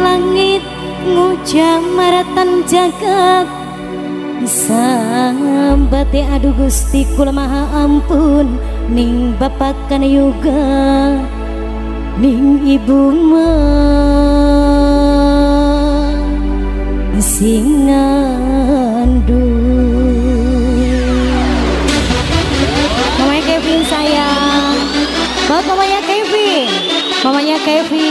langit ngujam maratan jagat. Sambate adu gusti kula maha ampun. Ning bapakan yoga Ning ibu ma du. Mamanya Kevin sayang. Buat mamanya Kevin. Mamanya Kevin.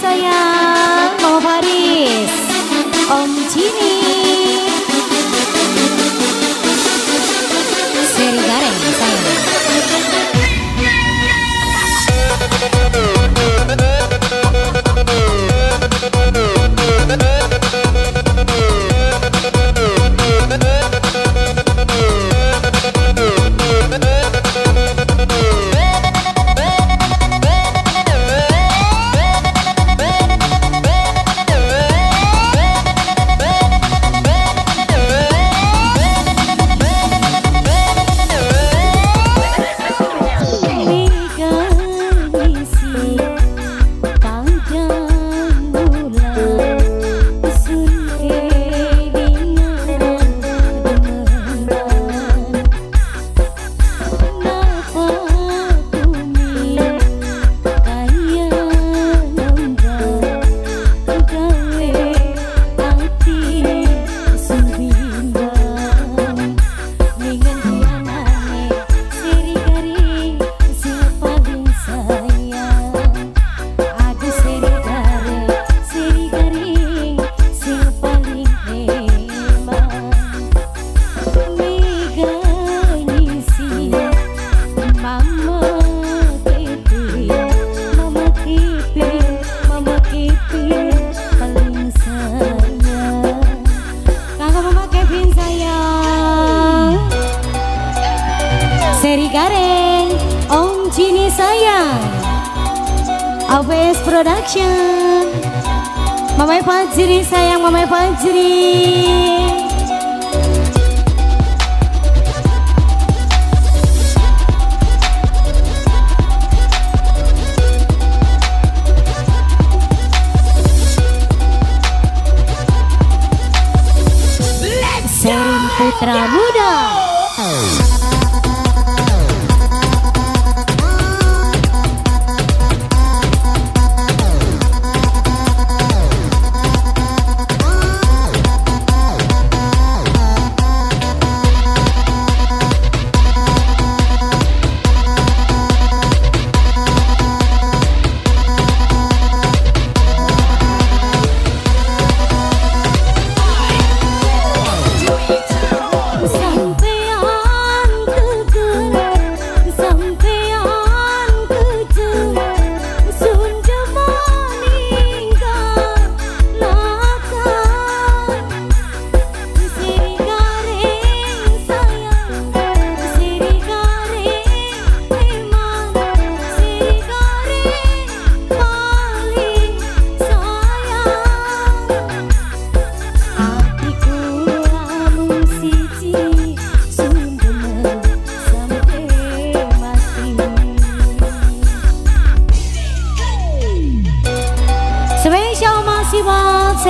sayang Mau Faris. Om Cini ABS Production. Mama Fajri sayang Mama Fajri. Putra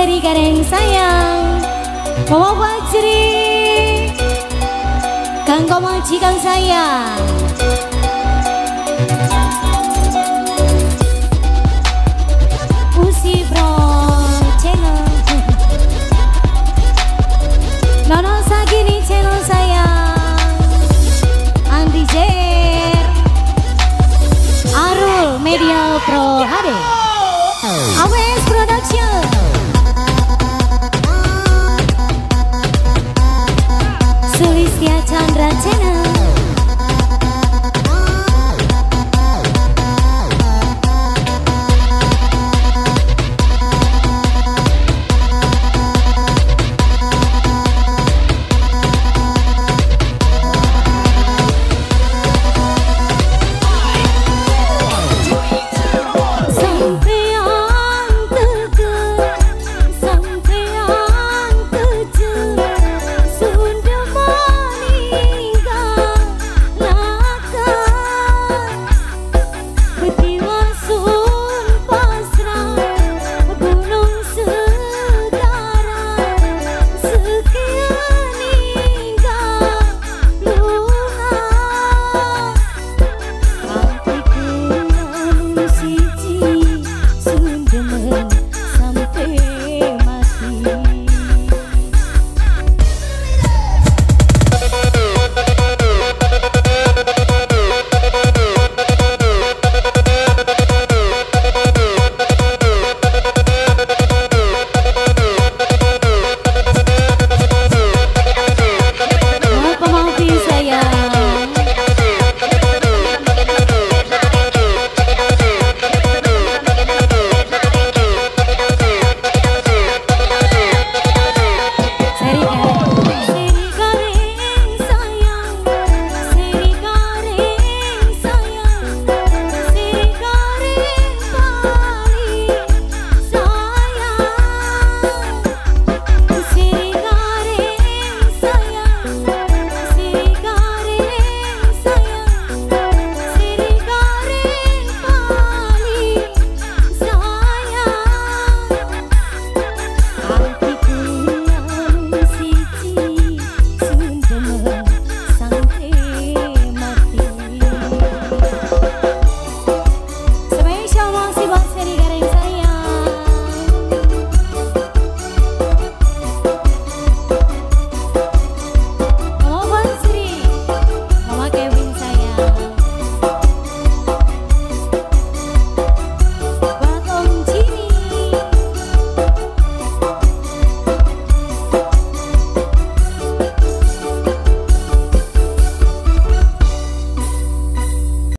dari Gareng sayang. Mama Fajri Kang Komaji Kang sayang. Media Pro HD Awe. antenna